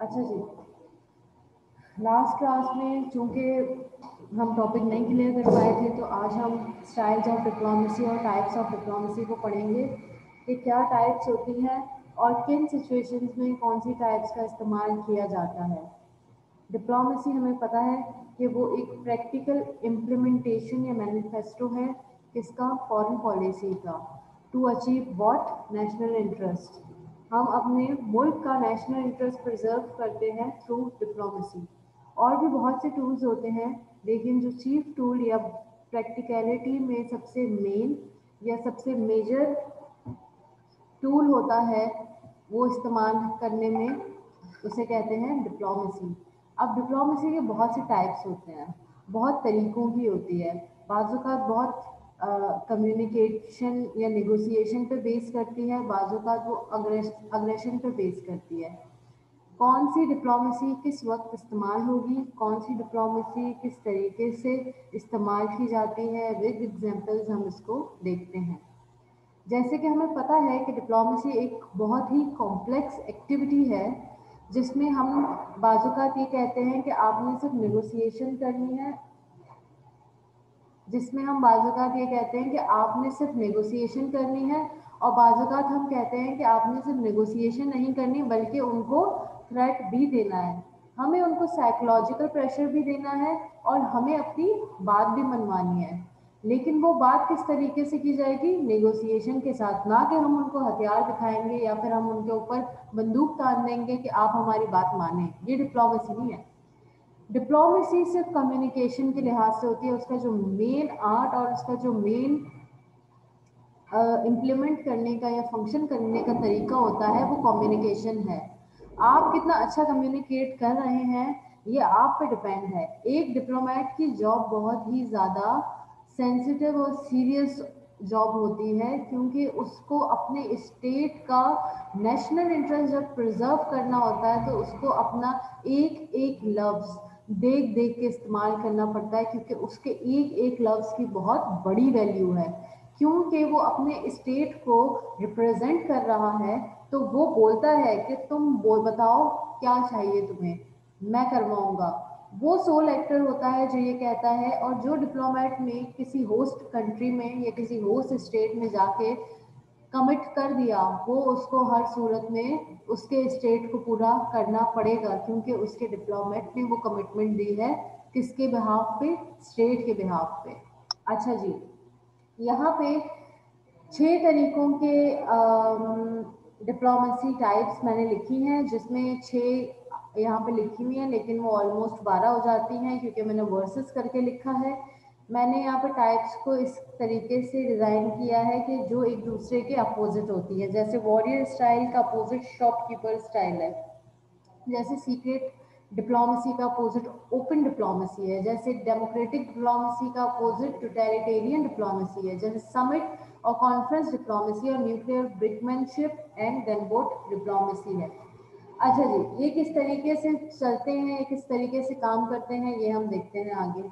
अच्छा जी। Last class में, चूँकि हम टॉपिक नहीं क्लियर कर पाए थे तो आज हम स्टाइल्स ऑफ़ डिप्लोमेसी और टाइप्स ऑफ़ डिप्लोमेसी को पढ़ेंगे कि क्या टाइप्स होती हैं और किन सिचुएशंस में कौन सी टाइप्स का इस्तेमाल किया जाता है। डिप्लोमेसी हमें पता है कि वो एक प्रैक्टिकल इम्प्लीमेंटेशन या मैनिफेस्टो है किसका फॉरेन पॉलिसी का। To achieve what national interest हम अपने मुल्क का नेशनल इंटरेस्ट प्रिजर्व करते हैं थ्रू डिप्लोमेसी और भी बहुत से टूल्स होते हैं, लेकिन जो चीफ टूल या प्रैक्टिकलिटी में सबसे मेन या सबसे मेजर टूल होता है, वो इस्तेमाल करने में उसे कहते हैं डिप्लोमेसी अब डिप्लोमेसी के बहुत से टाइप्स होते हैं, बहुत तरीक़ों की होती है। बाज़ात बहुत कम्युनिकेशन या नेगोशिएशन पे बेस करती है, बाजू का वो अग्रेशन पे बेस करती है। कौन सी डिप्लोमेसी किस वक्त इस्तेमाल होगी कौन सी डिप्लोमेसी किस तरीके से इस्तेमाल की जाती है विद एग्जांपल्स हम इसको देखते हैं। जैसे कि हमें पता है कि डिप्लोमेसी एक बहुत ही कॉम्प्लेक्स एक्टिविटी है, जिसमें हम बाजुकात ये कहते हैं कि आपने सिर्फ़ नेगोशिएशन करनी है, जिसमें हम बाज़ात ये कहते हैं कि आपने सिर्फ़ नेगोशिएशन करनी है, और बाज़ात हम कहते हैं कि आपने सिर्फ़ नेगोशिएशन नहीं करनी, बल्कि उनको थ्रेट भी देना है। हमें उनको साइकोलॉजिकल प्रेशर भी देना है और हमें अपनी बात भी मनवानी है। लेकिन वो बात किस तरीके से की जाएगी? नेगोशिएशन के साथ। ना कि हम उनको हथियार दिखाएँगे या फिर हम उनके ऊपर बंदूक तान देंगे कि आप हमारी बात माने। ये डिप्लोमेसी नहीं है। डिप्लोमेसी सिर्फ़ कम्युनिकेशन के लिहाज से होती है। उसका जो मेन आर्ट और उसका जो मेन इम्प्लीमेंट करने का या फ़ंक्शन करने का तरीका होता है, वो कम्युनिकेशन है। आप कितना अच्छा कम्युनिकेट कर रहे हैं, ये आप पे डिपेंड है। एक डिप्लोमेट की जॉब बहुत ही ज़्यादा सेंसिटिव और सीरियस जॉब होती है, क्योंकि उसको अपने स्टेट का नेशनल इंटरेस्ट जब प्रिजर्व करना होता है तो उसको अपना एक एक लफ्ज़ देख देख के इस्तेमाल करना पड़ता है, क्योंकि उसके एक एक लफ्ज़ की बहुत बड़ी वैल्यू है। क्योंकि वो अपने स्टेट को रिप्रेजेंट कर रहा है तो वो बोलता है कि तुम बोल, बताओ क्या चाहिए तुम्हें? मैं करवाऊँगा। वो सोल एक्टर होता है जो ये कहता है और जो डिप्लोमेट में किसी होस्ट कंट्री में या किसी होस्ट स्टेट में जाके कमिट कर दिया, वो उसको हर सूरत में उसके स्टेट को पूरा करना पड़ेगा क्योंकि उसके डिप्लोमेट ने वो कमिटमेंट दी है किसके बिहाफ पे? स्टेट के बिहाफ पे। अच्छा जी, यहाँ पे छह तरीकों के डिप्लोमेसी टाइप्स मैंने लिखी हैं, जिसमें छः यहाँ पे लिखी हुई हैं, लेकिन वो ऑलमोस्ट बारह हो जाती हैं, क्योंकि मैंने वर्सेस करके लिखा है। मैंने यहाँ पर टाइप्स को इस तरीके से डिज़ाइन किया है कि जो एक दूसरे के अपोजिट होती है, जैसे वॉरियर स्टाइल का अपोजिट शॉपकीपर स्टाइल है। जैसे सीक्रेट डिप्लोमेसी का अपोजिट ओपन डिप्लोमेसी है, जैसे डेमोक्रेटिक डिप्लोमेसी का अपोजिट टोटलिटेरियन डिप्लोमेसी है, जैसे समिट और कॉन्फ्रेंस डिप्लोमेसी और nuclear brinkmanship and gunboat diplomacy है। अच्छा जी, ये किस तरीके से चलते हैं किस तरीके से काम करते हैं, ये हम देखते हैं आगे।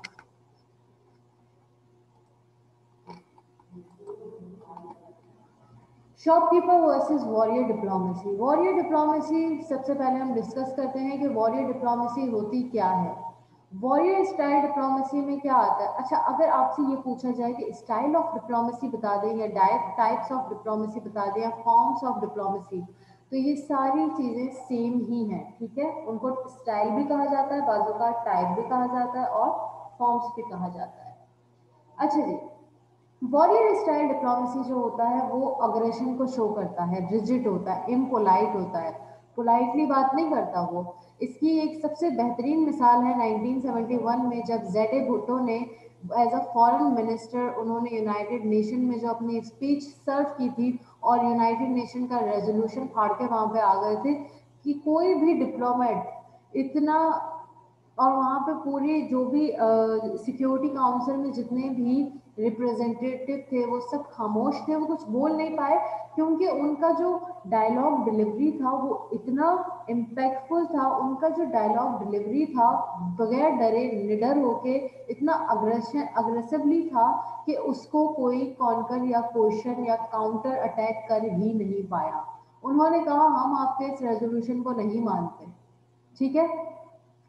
Shopkeeper versus warrior diplomacy warrior diplomacy सबसे पहले हम डिस्कस करते हैं कि वॉरियर डिप्लोमेसी होती क्या है। वॉरियर स्टाइल डिप्लोमेसी में क्या आता है? अच्छा अगर आपसे ये पूछा जाए कि स्टाइल ऑफ़ डिप्लोमेसी बता दें या टाइप्स ऑफ़ डिप्लोमेसी बता दें या फॉर्म्स ऑफ़ डिप्लोमेसी तो ये सारी चीज़ें सेम ही हैं, ठीक है? उनको स्टाइल भी कहा जाता है, बाजू का टाइप भी कहा जाता है और फॉर्म्स भी कहा जाता है। अच्छा जी वॉरियर स्टाइल डिप्लोमेसी जो होता है, वो अग्रेशन को शो करता है रिजिड होता है इम्पोलाइट होता है। पोलाइटली बात नहीं करता वो। इसकी एक सबसे बेहतरीन मिसाल है 1971 में जब जेड भुट्टो ने एज अ फॉरेन मिनिस्टर उन्होंने यूनाइटेड नेशन में जो अपनी स्पीच सर्व की थी और यूनाइटेड नेशन का रेजोल्यूशन फाड़ के वहाँ पे आ गए थे कि कोई भी डिप्लोमेट इतना और वहाँ पे पूरी जो भी सिक्योरिटी काउंसिल में जितने भी रिप्रेजेंटेटिव थे, वो सब खामोश थे। वो कुछ बोल नहीं पाए, क्योंकि उनका जो डायलॉग डिलीवरी था, वो इतना इम्पैक्टफुल था। उनका जो डायलॉग डिलीवरी था, बगैर डरे, निडर होके, इतना अग्रेशन अग्रेसिवली था कि उसको कोई कॉन्कर या क्वेश्चन या काउंटर अटैक कर ही नहीं पाया। उन्होंने कहा, हम आपके इस रेजोल्यूशन को नहीं मानते। ठीक है?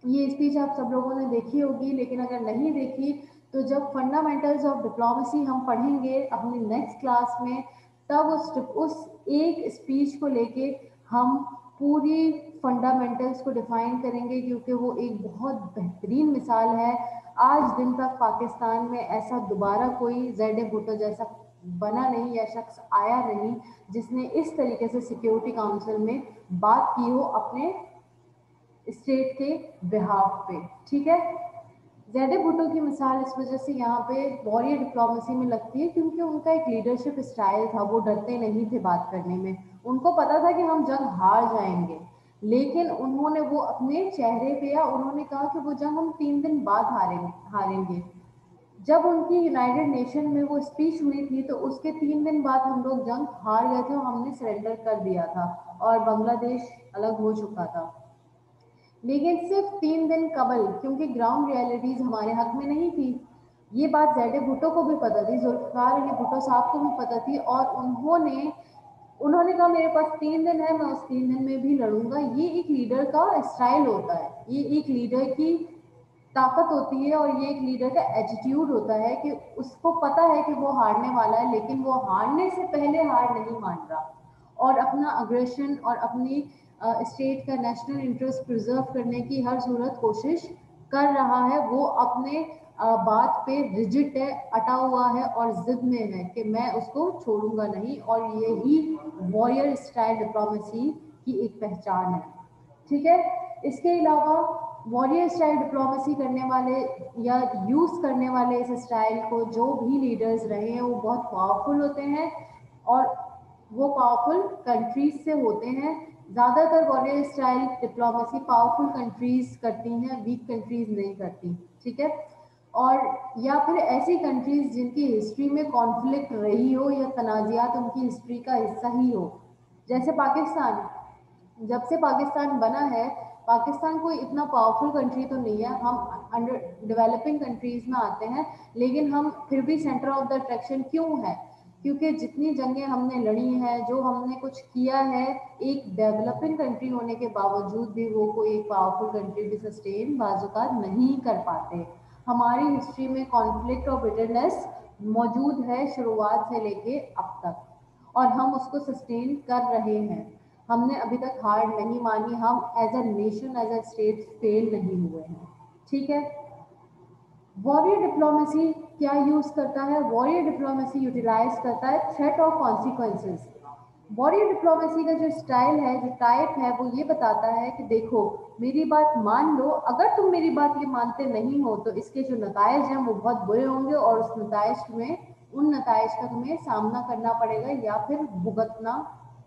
ये स्पीच आप सब लोगों ने देखी होगी, लेकिन अगर नहीं देखी तो जब फंडामेंटल्स ऑफ़ डिप्लोमेसी हम पढ़ेंगे अपनी नेक्स्ट क्लास में, तब उस उस एक स्पीच को लेके हम पूरी फंडामेंटल्स को डिफाइन करेंगे, क्योंकि वो एक बहुत बेहतरीन मिसाल है। आज दिन तक पाकिस्तान में ऐसा दोबारा कोई जेड ए भुट्टो जैसा बना नहीं, या शख्स आया नहीं, जिसने इस तरीके से सिक्योरिटी काउंसिल में बात की हो अपने स्टेट के बिहाफ पे, ठीक है? जेड भुट्टो की मिसाल इस वजह से यहाँ पे वॉरियर डिप्लोमेसी में लगती है क्योंकि उनका एक लीडरशिप स्टाइल था, वो डरते नहीं थे बात करने में। उनको पता था कि हम जंग हार जाएँगे, लेकिन उन्होंने वो अपने चेहरे पे या उन्होंने कहा कि वो जंग हम तीन दिन बाद हारेंगे हारेंगे। जब उनकी यूनाइटेड नेशन में वो स्पीच हुई थी तो उसके तीन दिन बाद हम लोग जंग हार गए थे और हमने सरेंडर कर दिया था और बांग्लादेश अलग हो चुका था। लेकिन सिर्फ़ तीन दिन कबल, क्योंकि ग्राउंड रियलिटीज हमारे हक में नहीं थी। ये बात जैडे भुट्टो को भी पता थी जुल्फकार अली भुट्टो साहब को भी पता थी और उन्होंने उन्होंने कहा, मेरे पास तीन दिन है, मैं उस तीन दिन में भी लड़ूँगा। ये एक लीडर का स्टाइल होता है। ये एक लीडर की ताकत होती है और ये एक लीडर का एटीट्यूड होता है कि उसको पता है कि वो हारने वाला है, लेकिन वो हारने से पहले हार नहीं मान रहा। और अपना अग्रेशन और अपनी स्टेट का नेशनल इंटरेस्ट प्रिजर्व करने की हर सूरत कोशिश कर रहा है। वो अपने बात पे रिजिट है, अटा हुआ है और जिद में है कि मैं उसको छोड़ूँगा नहीं और यही वॉरियर स्टाइल डिप्लोमेसी की एक पहचान है। ठीक है? इसके अलावा वॉरियर स्टाइल डिप्लोमेसी करने वाले या यूज़ करने वाले इस स्टाइल को जो भी लीडर्स रहे हैं, वो बहुत पावरफुल होते हैं और वो पावरफुल कंट्रीज़ से होते हैं। ज़्यादातर warrior style diplomacy powerful countries करती हैं वीक कंट्रीज़ नहीं करती, ठीक है? और या फिर ऐसी कंट्रीज़ जिनकी हिस्ट्री में कॉन्फ्लिक्ट रही हो या तनाज़ात उनकी हिस्ट्री का हिस्सा ही हो। जैसे पाकिस्तान, जब से पाकिस्तान बना है, पाकिस्तान कोई इतना पावरफुल कंट्री तो नहीं है। हम अंडर डेवलपिंग कंट्रीज़ में आते हैं, लेकिन हम फिर भी सेंटर ऑफ़ द अट्रैक्शन क्यों है? क्योंकि जितनी जंगें हमने लड़ी हैं, जो हमने कुछ किया है, एक डेवलपिंग कंट्री होने के बावजूद भी वो कोई एक पावरफुल कंट्री भी सस्टेन बाजुकात नहीं कर पाते। हमारी हिस्ट्री में कॉन्फ्लिक्ट और बिटरनेस मौजूद है शुरुआत से लेके अब तक, और हम उसको सस्टेन कर रहे हैं। हमने अभी तक हार नहीं मानी, हम as a nation as a state fail नहीं हुए हैं। ठीक है? वॉरियर डिप्लोमेसी क्या यूज़ करता है? वॉरियर डिप्लोमेसी यूटिलाइज करता है threat of consequences warrior diplomacy का जो स्टाइल है, जो टाइप है, वो ये बताता है कि देखो, मेरी बात मान लो, अगर तुम मेरी बात ये मानते नहीं हो तो इसके जो नतज हैं वो बहुत बुरे होंगे और उस नतज में उन नतज का तुम्हें सामना करना पड़ेगा या फिर भुगतना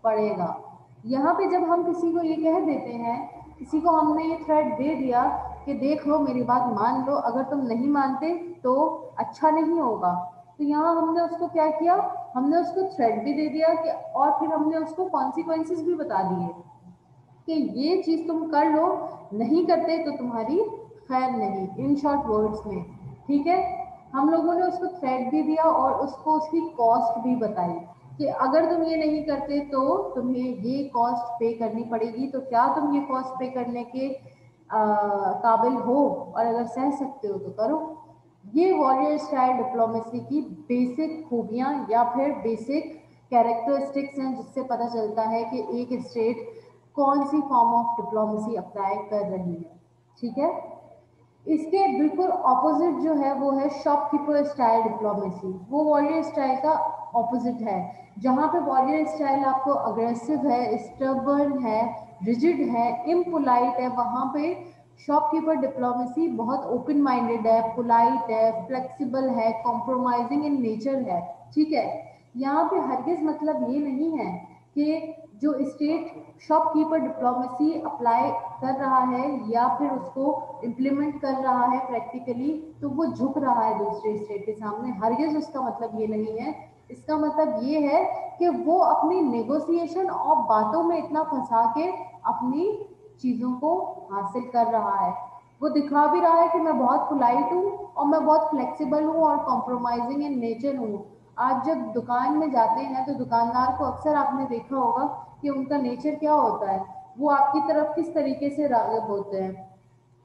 पड़ेगा। यहाँ पे जब हम किसी को ये कह देते हैं, किसी को हमने ये थ्रेट दे दिया कि देख लो मेरी बात मान लो, अगर तुम नहीं मानते तो अच्छा नहीं होगा। तो यहाँ हमने उसको क्या किया? हमने उसको थ्रेड भी दे दिया कि, और फिर हमने उसको कॉन्सिक्वेंसेस भी बता दिए कि ये चीज़ तुम कर लो, नहीं करते तो तुम्हारी खैर नहीं। इन शॉर्ट वर्ड्स में, ठीक है? हम लोगों ने उसको थ्रेड भी दिया और उसको उसकी कॉस्ट भी बताई कि अगर तुम ये नहीं करते तो तुम्हें ये कॉस्ट पे करनी पड़ेगी। तो क्या तुम ये कॉस्ट पे करने के काबिल हो और अगर सह सकते हो तो करो। ये वॉरियर स्टाइल डिप्लोमेसी की बेसिक खूबियाँ या फिर बेसिक कैरेक्टरिस्टिक्स हैं जिससे पता चलता है कि एक स्टेट कौन सी फॉर्म ऑफ़ डिप्लोमेसी अप्लाई कर रही है। ठीक है? इसके बिल्कुल ऑपोजिट जो है, वो है शॉपकीपर स्टाइल डिप्लोमेसी वो वॉरियर स्टाइल का ऑपोजिट है। जहाँ पे वॉरियर स्टाइल आपको अग्रेसिव है स्टबर्न है रिजिड है इम्पोलाइट है, वहाँ पे शॉपकीपर डिप्लोमेसी बहुत ओपन माइंडेड है पोलाइट है फ्लेक्सिबल है कॉम्प्रोमाइजिंग इन नेचर है, ठीक है? यहाँ पे हरगिज मतलब ये नहीं है कि जो स्टेट शॉपकीपर डिप्लोमेसी अप्लाई कर रहा है या फिर उसको इम्प्लीमेंट कर रहा है प्रैक्टिकली तो वो झुक रहा है दूसरे स्टेट के सामने। हरगिज उसका मतलब ये नहीं है इसका मतलब ये है कि वो अपनी नेगोशिएशन और बातों में इतना फंसा के अपनी चीज़ों को हासिल कर रहा है। वो दिखा भी रहा है कि मैं बहुत पोलाइट हूँ और मैं बहुत फ्लेक्सिबल हूँ और कॉम्प्रोमाइजिंग इन नेचर हूँ। आज जब दुकान में जाते हैं तो दुकानदार को अक्सर आपने देखा होगा कि उनका नेचर क्या होता है। वो आपकी तरफ़ किस तरीके से रागब होते हैं।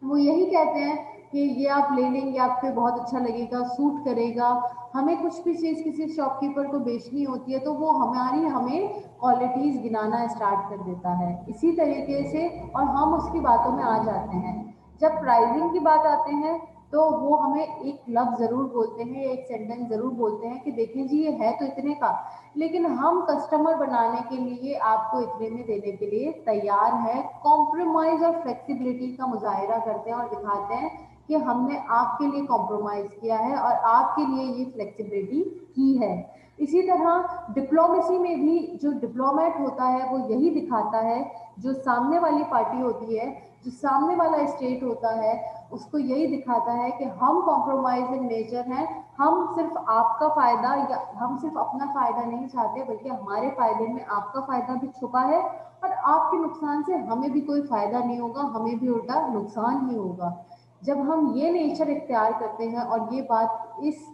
वो यही कहते हैं कि ये आप ले लेंगे आप पे बहुत अच्छा लगेगा सूट करेगा। हमें कुछ भी चीज़ किसी शॉपकीपर को बेचनी होती है तो वो हमारी, हमें क्वालिटीज़ गिनाना स्टार्ट कर देता है। इसी तरीके से, और हम उसकी बातों में आ जाते हैं। जब प्राइसिंग की बात आते हैं तो वो हमें एक लफ्ज़ ज़रूर बोलते हैं, एक सेंटेंस ज़रूर बोलते हैं कि देखें जी, ये है तो इतने का। लेकिन हम कस्टमर बनाने के लिए, आपको इतने में देने के लिए तैयार है। कॉम्प्रोमाइज़ और फ्लेक्सिबिलिटी का मुजाहरा करते हैं और दिखाते हैं कि हमने आपके लिए कॉम्प्रोमाइज़ किया है और आपके लिए ये फ्लेक्सिबिलिटी की है। इसी तरह डिप्लोमेसी में भी जो डिप्लोमेट होता है, वो यही दिखाता है, जो सामने वाली पार्टी होती है, जो सामने वाला स्टेट होता है, उसको यही दिखाता है कि हम कॉम्प्रोमाइज इन नेचर हैं। हम सिर्फ़ आपका फ़ायदा या हम सिर्फ़ अपना फ़ायदा नहीं चाहते, बल्कि हमारे फ़ायदे में आपका फ़ायदा भी छुपा है और आपके नुकसान से हमें भी कोई फ़ायदा नहीं होगा, हमें भी उल्टा नुकसान ही होगा। जब हम ये नेचर इख्तियार करते हैं और ये बात इस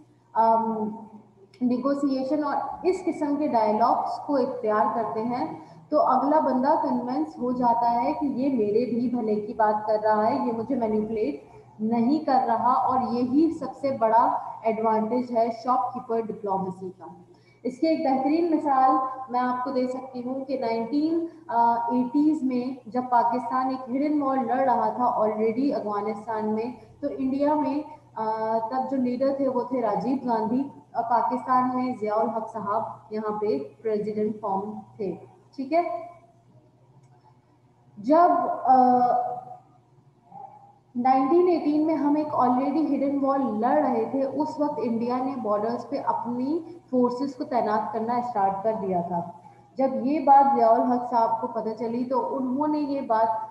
निगोसिएशन और इस किस्म के डायलॉग्स को इख्तियार करते हैं तो अगला बंदा कन्वेंस हो जाता है कि ये मेरे भी भले की बात कर रहा है, ये मुझे मैनिपुलेट नहीं कर रहा और यही सबसे बड़ा एडवांटेज है शॉपकीपर डिप्लोमेसी का। इसकी एक बेहतरीन मिसाल मैं आपको दे सकती हूँ कि नाइनटीन एटीज़ में जब पाकिस्तान एक हिडन वॉर लड़ रहा था ऑलरेडी अफ़गानिस्तान में तो इंडिया में तब जो लीडर थे वो थे राजीव गांधी, और पाकिस्तान में ज़ियाउल हक साहब यहाँ पे प्रेसिडेंट फॉर्म थे। ठीक है? जब 1918 में हम एक ऑलरेडी हिडन वॉर लड़ रहे थे, उस वक्त इंडिया ने बॉर्डर्स पे अपनी फोर्सेस को तैनात करना स्टार्ट कर दिया था। जब ये बात जयाल हक साहब को पता चली तो उन्होंने ये बात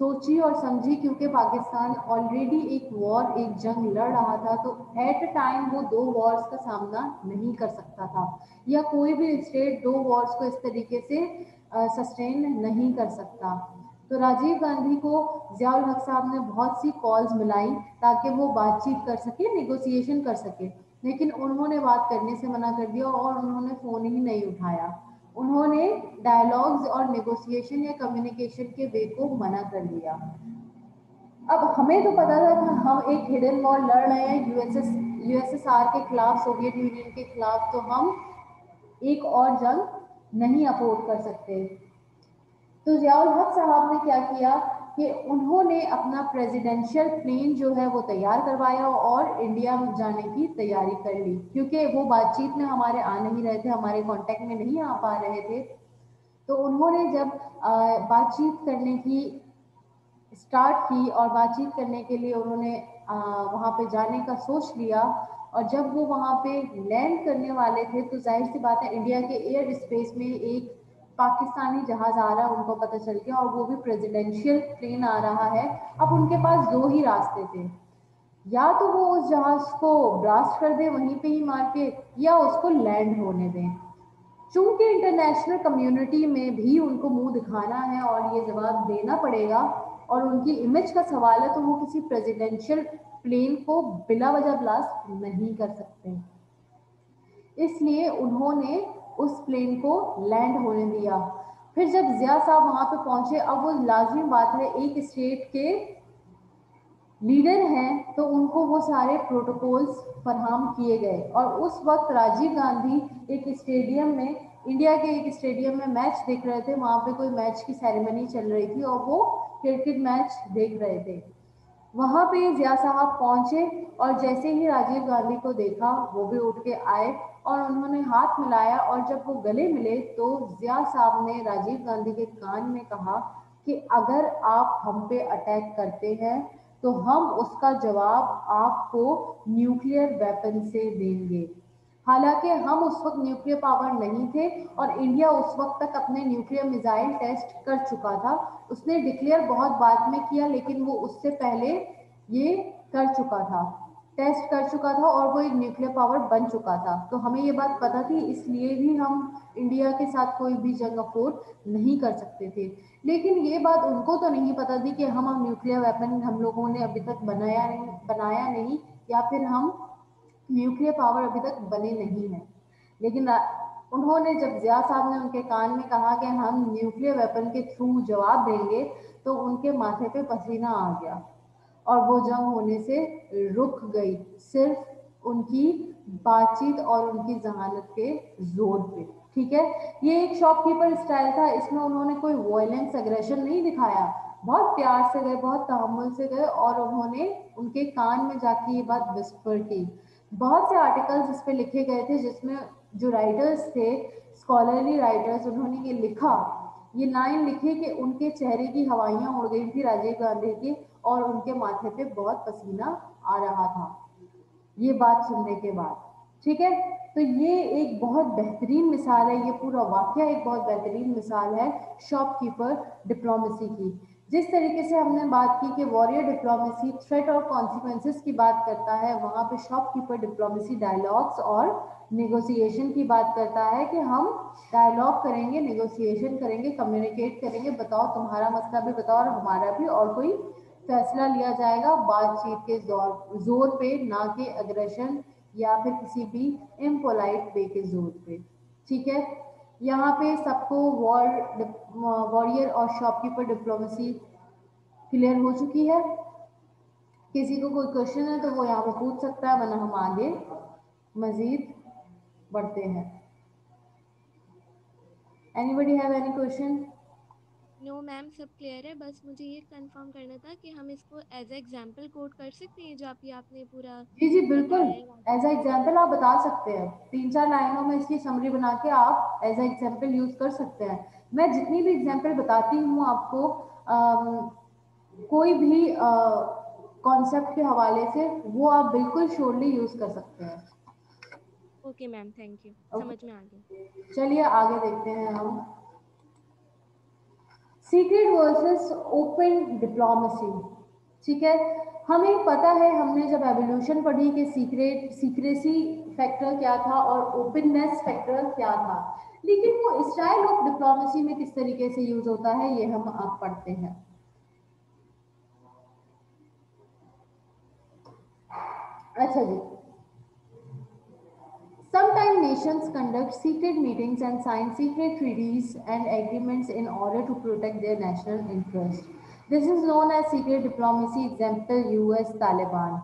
सोची और समझी, क्योंकि पाकिस्तान ऑलरेडी एक वॉर एक जंग लड़ रहा था तो एट अ टाइम वो दो वॉर्स का सामना नहीं कर सकता था, या कोई भी स्टेट दो वॉर्स को इस तरीके से सस्टेन नहीं कर सकता। तो राजीव गांधी को जियाउल हक साहब ने बहुत सी कॉल्स मिलाई ताकि वो बातचीत कर सके निगोसिएशन कर सके। लेकिन उन्होंने बात करने से मना कर दिया और उन्होंने फ़ोन ही नहीं उठाया। उन्होंने डायलॉग्स और नेगोशिएशन या कम्युनिकेशन के वे को मना कर दिया। अब हमें तो पता था कि हम एक हिडन वॉर लड़ रहे हैं। यूएसएस यूएसएसआर के खिलाफ सोवियत यूनियन के खिलाफ तो हम एक और जंग नहीं अफोर्ड कर सकते। तो जियाउल हक साहब ने क्या किया कि उन्होंने अपना प्रेसिडेंशियल प्लेन जो है वो तैयार करवाया और इंडिया जाने की तैयारी कर ली। क्योंकि वो बातचीत में हमारे आ नहीं रहे थे, हमारे कांटेक्ट में नहीं आ पा रहे थे। तो उन्होंने जब बातचीत करने की स्टार्ट की और बातचीत करने के लिए उन्होंने वहाँ पे जाने का सोच लिया और जब वो वहाँ पे लैंड करने वाले थे तो ज़ाहिर सी बात है इंडिया के एयर स्पेस में एक पाकिस्तानी जहाज़ आ रहा है, उनको पता चल गया और वो भी प्रेसिडेंशियल प्लेन आ रहा है। अब उनके पास दो ही रास्ते थे। या तो वो उस जहाज़ को ब्लास्ट कर दे, वहीं पे ही मार के, या उसको लैंड होने दें। चूँकि इंटरनेशनल कम्युनिटी में भी उनको मुँह दिखाना है और ये जवाब देना पड़ेगा और उनकी इमेज का सवाल है तो वो किसी प्रेसिडेंशियल प्लेन को बिला वजह ब्लास्ट नहीं कर सकते। इसलिए उन्होंने उस प्लेन को लैंड होने दिया। फिर जब जिया साहब वहाँ पे पहुँचे, अब वो लाजमी बात है, एक स्टेट के लीडर हैं तो उनको वो सारे प्रोटोकॉल्स फरहम किए गए। और उस वक्त राजीव गांधी एक स्टेडियम में इंडिया के एक स्टेडियम में मैच देख रहे थे। वहाँ पे कोई मैच की सेरेमनी चल रही थी और वो क्रिकेट मैच देख रहे थे। वहाँ पे जिया साहब पहुँचे और जैसे ही राजीव गांधी को देखा, वो भी उठ के आए। और उन्होंने हाथ मिलाया और जब वो गले मिले तो जिया साहब ने राजीव गांधी के कान में कहा कि अगर आप हम पे अटैक करते हैं तो हम उसका जवाब आपको न्यूक्लियर वेपन से देंगे। हालाँकि हम उस वक्त न्यूक्लियर पावर नहीं थे और इंडिया उस वक्त तक अपने न्यूक्लियर मिसाइल टेस्ट कर चुका था। उसने डिक्लेयर बहुत बाद में किया, लेकिन वो उससे पहले ये कर चुका था। टेस्ट कर चुका था और वो एक न्यूक्लियर पावर बन चुका था। तो हमें ये बात पता थी, इसलिए भी हम इंडिया के साथ कोई भी जंग अफोर्ड नहीं कर सकते थे। लेकिन ये बात उनको तो नहीं पता थी कि हम हम न्यूक्लियर वेपन हम लोगों ने अभी तक बनाया नहीं बनाया नहीं, या फिर हम न्यूक्लियर पावर अभी तक बने नहीं हैं। लेकिन उन्होंने जब जिया साहब ने उनके कान में कहा कि हम न्यूक्लियर वेपन के थ्रू जवाब देंगे तो उनके माथे पे पसीना आ गया। और वो जंग होने से रुक गई, सिर्फ़ उनकी बातचीत और उनकी जहानत के ज़ोर पे, ठीक है? ये एक शॉपकीपर स्टाइल था, इसमें उन्होंने कोई वायलेंस एग्रेशन नहीं दिखाया। बहुत प्यार से गए, बहुत तहमुल से गए और उन्होंने उनके कान में जाके ये बात विस्पर की। बहुत से आर्टिकल्स इस पर लिखे गए थे, जिसमें जो राइटर्स थे स्कॉलरली राइटर्स उन्होंने ये लिखा। ये लाइन लिखे कि उनके चेहरे की हवाइयाँ उड़ गई थी राजीव गांधी की और उनके माथे पे बहुत पसीना आ रहा था। ये बात सुनने के बाद, ठीक है? तो ये एक बहुत बेहतरीन मिसाल है, ये पूरा वाक्य एक बहुत बेहतरीन मिसाल है शॉपकीपर डिप्लोमेसी की। जिस तरीके से हमने बात की कि वॉरियर डिप्लोमेसी थ्रेट और कॉन्सिक्वेंसेस की बात करता है, वहाँ पे शॉपकीपर डिप्लोमेसी डायलॉग्स और निगोसिएशन की बात करता है कि हम डायलॉग करेंगे निगोसिएशन करेंगे कम्युनिकेट करेंगे, बताओ तुम्हारा मसला भी बताओ और हमारा भी और कोई फैसला लिया जाएगा बातचीत के ज़ोर ज़ोर पे, ना कि अग्रेशन या फिर किसी भी इम्पोलाइट वे के ज़ोर पे। ठीक है? यहाँ पे सबको वॉर वॉरियर और शॉपकीपर डिप्लोमेसी क्लियर हो चुकी है। किसी को कोई क्वेश्चन है तो वो यहाँ पे पूछ सकता है, वरना हम आगे मजीद बढ़ते हैं। Anybody have any question no ma'am सब क्लियर है। बस मुझे ये कंफर्म करना था कि हम इसको एज एग्जांपल कोड कर सकते हैं जो आपकी आपने पूरा जी जी बिल्कुल। एज एग्जांपल आप बता सकते हैं। तीन चार लाइनों में इसकी समरी बना के आप एज एग्जांपल यूज़ कर सकते हैं। मैं जितनी भी एग्जांपल बताती हूँ आपको आ, कोई भी कॉन्सेप्ट के हवाले से वो आप बिल्कुल श्योरली यूज़ कर सकते हैं। ओके मैम थैंक यू समझ में आ गया। चलिए आगे देखते हैं हम। सीक्रेट वर्सेस ओपन डिप्लोमेसी ठीक है? हमें पता है, हमने जब एवोल्यूशन पढ़ी कि सीक्रेट सीक्रेसी फैक्टर क्या था और ओपननेस फैक्टर क्या था। लेकिन वो स्टाइल ऑफ़ डिप्लोमेसी में किस तरीके से यूज़ होता है, ये हम आप पढ़ते हैं। अच्छा जी। Sometimes nations conduct secret meetings and sign secret treaties and agreements in order to protect their national interest. This is known as secret diplomacy, example US Taliban.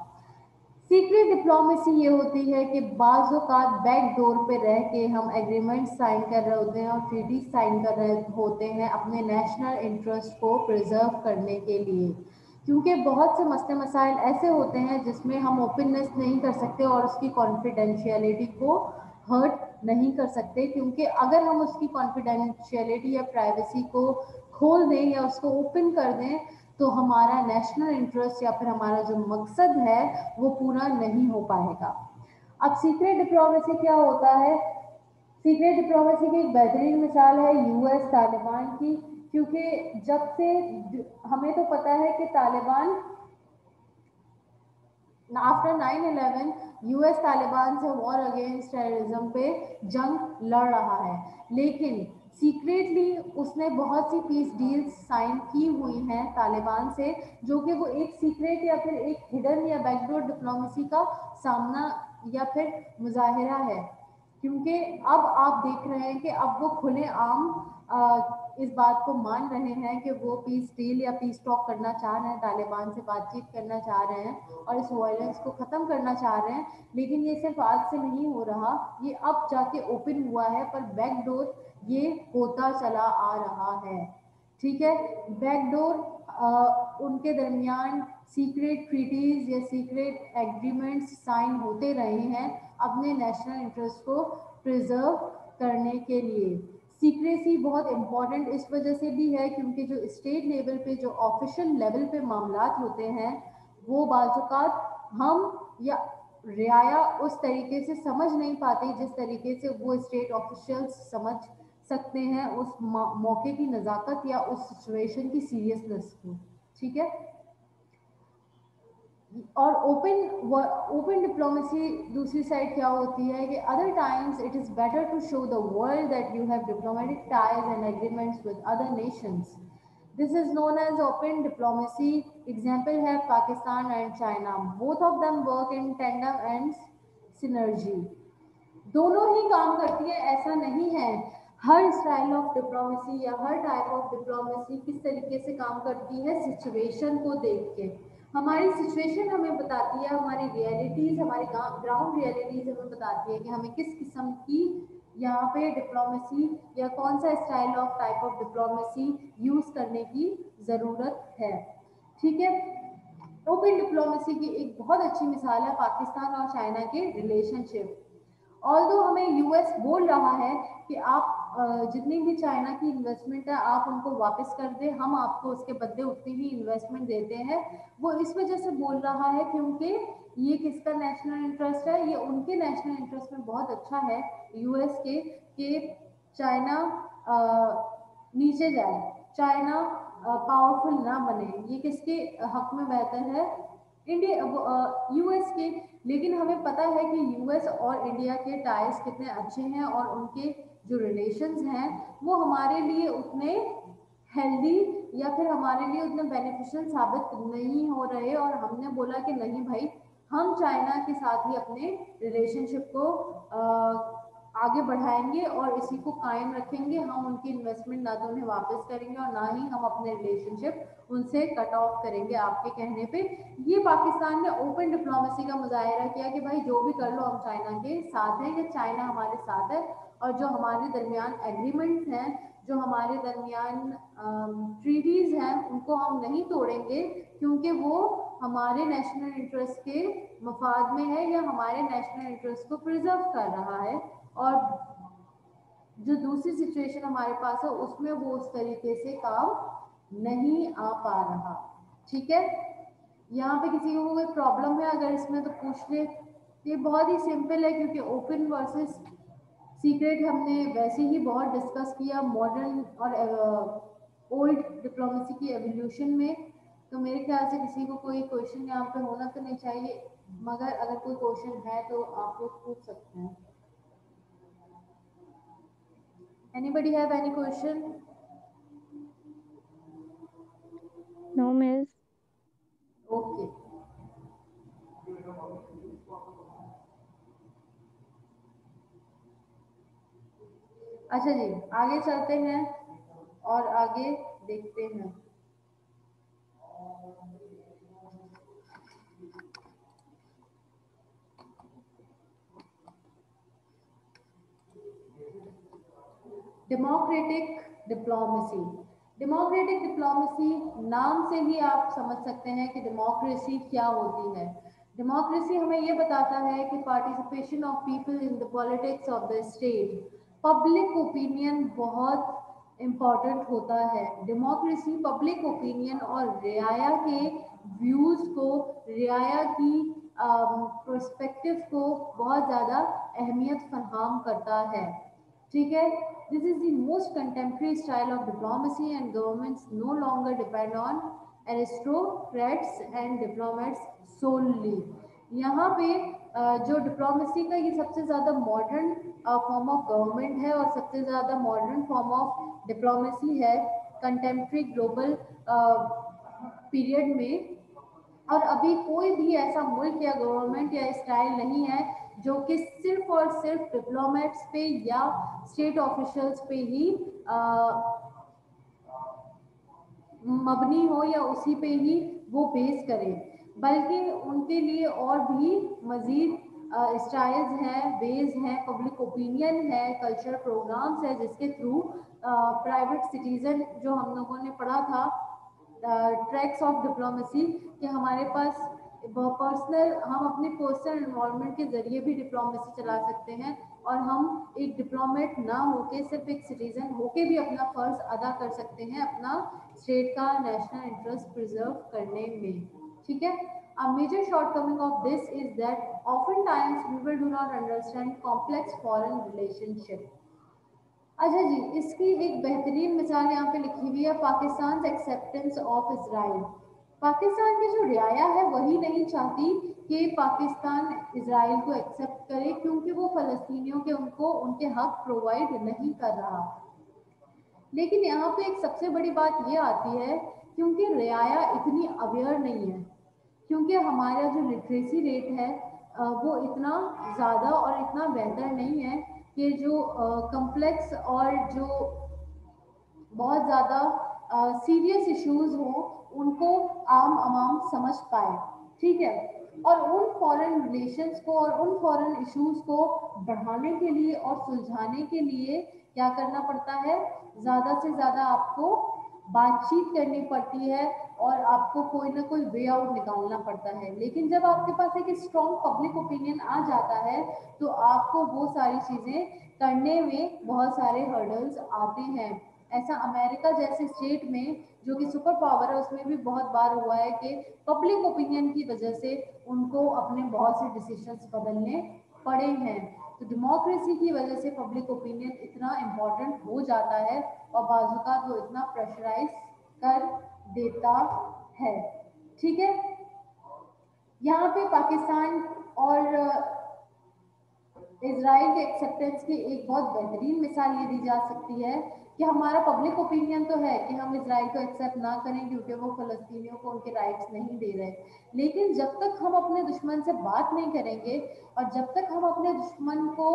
Secret diplomacy ये होती है कि बाज़ात बैक डोर पे रह के हम agreement sign कर रहे होते हैं और ट्रीटी साइन कर रहे होते हैं अपने नेशनल इंटरेस्ट को प्रिजर्व करने के लिए क्योंकि बहुत से मसले मसाइल ऐसे होते हैं जिसमें हम ओपननेस नहीं कर सकते और उसकी कॉन्फिडेंशियलिटी को हर्ट नहीं कर सकते, क्योंकि अगर हम उसकी कॉन्फिडेंशियलिटी या प्राइवेसी को खोल दें या उसको ओपन कर दें तो हमारा नेशनल इंटरेस्ट या फिर हमारा जो मकसद है, वो पूरा नहीं हो पाएगा। अब सीक्रेट डिप्लोमेसी क्या होता है? सीक्रेट डिप्लोमेसी की एक बेहतरीन मिसाल है यूएस तालिबान की। क्योंकि जब से हमें तो पता है कि तालिबान आफ्टर 9/11 यूएस तालिबान से वॉर अगेंस्ट टेररिज्म पे जंग लड़ रहा है। लेकिन सीक्रेटली उसने बहुत सी पीस डील्स साइन की हुई हैं तालिबान से, जो कि वो एक सीक्रेट या फिर एक हिडन या बैकडोर डिप्लोमेसी का सामना या फिर मुजाहरा है। क्योंकि अब आप देख रहे हैं कि अब वो खुले आम इस बात को मान रहे हैं कि वो पीस डील या पीस टॉक करना चाह रहे हैं, तालिबान से बातचीत करना चाह रहे हैं और इस वायलेंस को ख़त्म करना चाह रहे हैं, लेकिन ये सिर्फ़ आज से नहीं हो रहा, ये अब जाके ओपन हुआ है, पर बैकडोर ये होता चला आ रहा है। ठीक है? बैकडोर उनके दरमियान सीक्रेट ट्रीटीज़ या सीक्रेट एग्रीमेंट्स साइन होते रहे हैं अपने नेशनल इंटरेस्ट को प्रिजर्व करने के लिए। सीक्रेसी बहुत इंपॉर्टेंट इस वजह से भी है क्योंकि जो स्टेट लेवल पे, जो ऑफिशियल लेवल पे मामला होते हैं, वो बाज़ात हम या रियाया उस तरीके से समझ नहीं पाते जिस तरीके से वो स्टेट ऑफिशियल्स समझ सकते हैं उस मौके की नज़ाकत या उस सिचुएशन की सीरियसनेस को। ठीक है? और ओपन ओपन डिप्लोमेसी दूसरी साइड क्या होती है कि other times it is better to show the world that you have diplomatic ties and agreements with other nations this is known as open diplomacy example है Pakistan and China both of them work in tandem and synergy दोनों ही काम करती है, ऐसा नहीं है। हर style of diplomacy या हर टाइप ऑफ़ डिप्लोमेसी किस तरीके से काम करती है सिचुएशन को देख के। हमारी सिचुएशन हमें बताती है, हमारी रियलिटीज़ हमारी ग्राउंड रियलिटीज़ हमें बताती है कि हमें किस किस्म की यहाँ पे डिप्लोमेसी या कौन सा style of type of diplomacy use करने की ज़रूरत है। ठीक है? ओपन डिप्लोमेसी की एक बहुत अच्छी मिसाल है पाकिस्तान और चाइना के रिलेशनशिप ऑल हमें यूएस बोल रहा है कि आप जितनी भी चाइना की इन्वेस्टमेंट है, आप उनको वापस कर दें। हम आपको उसके बदले उतनी ही इन्वेस्टमेंट देते हैं। वो इस वजह से बोल रहा है क्योंकि ये किसका नेशनल इंटरेस्ट है? ये उनके नेशनल इंटरेस्ट में बहुत अच्छा है यूएस के, कि चाइना नीचे जाए। चाइना पावरफुल ना बने। ये किसके हक में बेहतर है? इंडिया यूएस के। लेकिन हमें पता है कि यूएस और इंडिया के टाइज कितने अच्छे हैं और उनके जो रिलेशंस हैं वो हमारे लिए उतने हेल्दी या फिर हमारे लिए उतने बेनिफिशियल साबित नहीं हो रहे और हमने बोला कि नहीं भाई हम चाइना के साथ ही अपने रिलेशनशिप को आ, आगे बढ़ाएँगे और इसी को कायम रखेंगे। हम उनकी इन्वेस्टमेंट ना तो उन्हें वापस करेंगे और ना ही हम अपने रिलेशनशिप उनसे कट ऑफ़ करेंगे आपके कहने पे। ये पाकिस्तान ने ओपन डिप्लोमेसी का मुजाहरा किया कि भाई, जो भी कर लो हम चाइना के साथ हैं, या चाइना हमारे साथ है, और जो हमारे दरमियान एग्रीमेंट्स हैं, जो हमारे दरमियान ट्रीटीज़ हैं, उनको हम नहीं तोड़ेंगे क्योंकि वो हमारे नेशनल इंटरेस्ट के मफाद में है या हमारे नेशनल इंटरेस्ट को प्रिजर्व कर रहा है। और जो दूसरी सिचुएशन हमारे पास है, उसमें वो उस तरीके से काम नहीं आ पा रहा। ठीक है? यहाँ पे किसी को कोई प्रॉब्लम है, अगर इसमें तो पूछ ले। ये बहुत ही सिंपल है, क्योंकि ओपन वर्सेस सीक्रेट हमने वैसे ही बहुत डिस्कस किया मॉडर्न और ओल्ड डिप्लोमेसी की एवोल्यूशन में। तो मेरे ख्याल से किसी को कोई क्वेश्चन यहाँ पे होना तो नहीं चाहिए, मगर अगर कोई क्वेश्चन है तो आप लोग पूछ सकते हैं। Anybody have any question? No, miss. Okay. अच्छा जी आगे चलते हैं और आगे देखते हैं डेमोक्रेटिक डिप्लोमेसी डेमोक्रेटिक डिप्लोमेसी नाम से ही आप समझ सकते हैं कि डेमोक्रेसी क्या होती है। डेमोक्रेसी हमें ये बताता है कि participation of people in the politics of the state public opinion बहुत इंपॉर्टेंट होता है। डेमोक्रेसी पब्लिक ओपिनियन और रियाया के व्यूज़ को रियाया की पर्सपेक्टिव um, को बहुत ज़्यादा अहमियत फरहम करता है। ठीक है? This is the most contemporary style of diplomacy and governments no longer depend on aristocrats and diplomats solely. यहाँ पे जो डिप्लोमेसी का ये सबसे ज़्यादा मॉडर्न फॉर्म ऑफ़ गवर्नमेंट है और सबसे ज़्यादा मॉडर्न फॉर्म ऑफ़ डिप्लोमेसी है कंटेम्प्रेरी ग्लोबल पीरियड में और अभी कोई भी ऐसा मुल्क या गवर्नमेंट या स्टाइल नहीं है जो कि सिर्फ़ और सिर्फ़ डिप्लोमेट्स पे या स्टेट ऑफिशियल्स पे ही आ, मबनी हो या उसी पे ही वो बेस करें। बल्कि उनके लिए और भी मज़ीद स्टाइल्स हैं वेज हैं पब्लिक ओपिनियन है कल्चर प्रोग्राम्स है जिसके थ्रू प्राइवेट सिटीज़न जो हम लोगों ने पढ़ा था ट्रैक्स ऑफ़ डिप्लोमेसी कि हमारे पास पर्सनल हम अपने पर्सनल इन्वॉल्वमेंट के ज़रिए भी डिप्लोमेसी चला सकते हैं और हम एक डिप्लोमेट ना होके सिर्फ़ एक सिटीज़न होके भी अपना फ़र्ज़ अदा कर सकते हैं अपना स्टेट का नेशनल इंटरेस्ट प्रिजर्व करने में। ठीक है? A major shortcoming of this is that oftentimes people do not understand complex foreign relationship. अच्छा जी, इसकी एक बेहतरीन मिसाल यहाँ पे लिखी हुई है Pakistan acceptance of Israel Pakistan की जो रियाया है, वही नहीं चाहती कि पाकिस्तान इसराइल को एक्सेप्ट करे, क्योंकि वो फ़लस्तीनियों के उनको, उनके हक प्रोवाइड नहीं कर रहा। लेकिन यहाँ पे एक सबसे बड़ी बात ये आती है, क्योंकि रियाया इतनी अवेयर नहीं है, क्योंकि हमारा जो लिटरेसी रेट है वो इतना ज़्यादा और इतना बेहतर नहीं है कि जो कम्प्लेक्स और जो बहुत ज़्यादा सीरियस इश्यूज़ हो, उनको आम आवाम समझ पाए, ठीक है? और उन फॉरेन रिलेशंस को और उन फॉरेन इश्यूज़ को बढ़ाने के लिए और सुलझाने के लिए क्या करना पड़ता है? ज़्यादा से ज़्यादा आपको बातचीत करनी पड़ती है और आपको कोई ना कोई वे आउट निकालना पड़ता है। लेकिन जब आपके पास एक स्ट्रॉन्ग पब्लिक ओपिनियन आ जाता है तो आपको वो सारी चीज़ें करने में बहुत सारे हर्डल्स आते हैं। ऐसा अमेरिका जैसे स्टेट में जो कि सुपर पावर है, उसमें भी बहुत बार हुआ है कि पब्लिक ओपिनियन की वजह से उनको अपने बहुत से डिसीजंस बदलने पड़े हैं। तो डेमोक्रेसी की वजह से पब्लिक ओपिनियन इतना इम्पोर्टेंट हो जाता है और बाजूका वो इतना प्रेशराइज कर देता है। ठीक है? यहाँ पे पाकिस्तान और इसराइल के एक्सेप्टेंस की एक बहुत बेहतरीन मिसाल ये दी जा सकती है। कि हमारा पब्लिक ओपिनियन तो है कि हम इसराइल को एक्सेप्ट ना करें क्योंकि वो फ़लस्तीनियों को उनके राइट्स नहीं दे रहे। लेकिन जब तक हम अपने दुश्मन से बात नहीं करेंगे और जब तक हम अपने दुश्मन को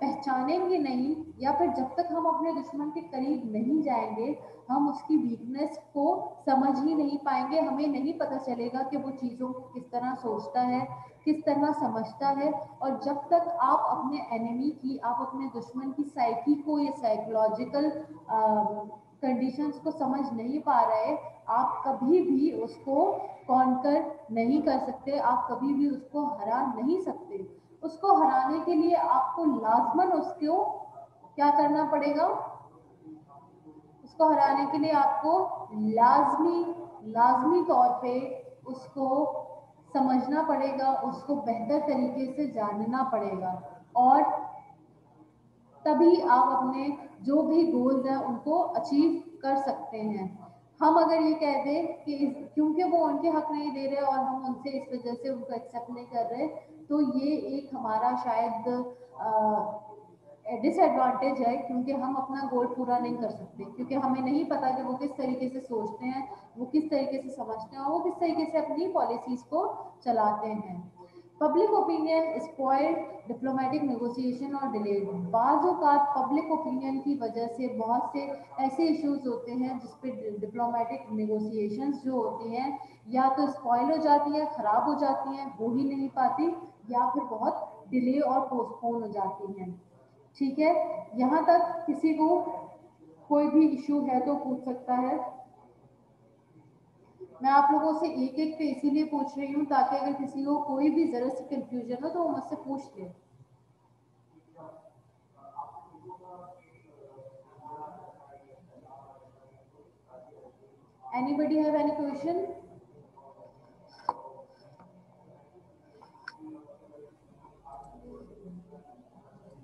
पहचानेंगे नहीं या फिर जब तक हम अपने दुश्मन के करीब नहीं जाएँगे, हम उसकी वीकनेस को समझ ही नहीं पाएँगे। हमें नहीं पता चलेगा कि वो चीज़ों को किस तरह सोचता है, किस तरह समझता है। और जब तक आप अपने एनिमी की, आप अपने दुश्मन की साइकी को, या साइकोलॉजिकल कंडीशंस को समझ नहीं पा रहे, आप कभी भी उसको कॉन्कर नहीं कर सकते, आप कभी भी उसको हरा नहीं सकते। उसको हराने के लिए आपको लाजमन उसको क्या करना पड़ेगा? उसको हराने के लिए आपको लाजमी लाजमी तौर पे उसको समझना पड़ेगा, उसको बेहतर तरीके से जानना पड़ेगा। और तभी आप अपने जो भी गोल्स हैं उनको अचीव कर सकते हैं। हम अगर ये कह दें कि क्योंकि वो उनके हक नहीं दे रहे और हम उनसे इस वजह से उनको एक्सेप्ट नहीं कर रहे तो ये एक हमारा शायद डिसएडवांटेज है क्योंकि हम अपना गोल पूरा नहीं कर सकते। क्योंकि हमें नहीं पता कि वो किस तरीके से सोचते हैं, वो किस तरीके से समझते हैं और वो किस तरीके से अपनी पॉलिसीज़ को चलाते हैं। Public opinion spoiled diplomatic negotiation और डिले बाज़ पब्लिक ओपिनियन की वजह से बहुत से ऐसे इश्यूज़ होते हैं जिस पे डिप्लोमेटिक नेगोशिएशंस जो होती हैं, या तो स्पॉइल हो जाती है, ख़राब हो जाती हैं, हो ही नहीं पाती, या फिर बहुत डिले और पोस्टपोन हो जाती हैं। ठीक है? यहाँ तक किसी को कोई भी इशू है तो पूछ सकता है। मैं आप लोगों से एक एक पे इसीलिए पूछ रही हूँ ताकि अगर किसी को कोई भी जरा सी कंफ्यूजन हो तो वो मुझसे पूछ ले। Anybody have any question?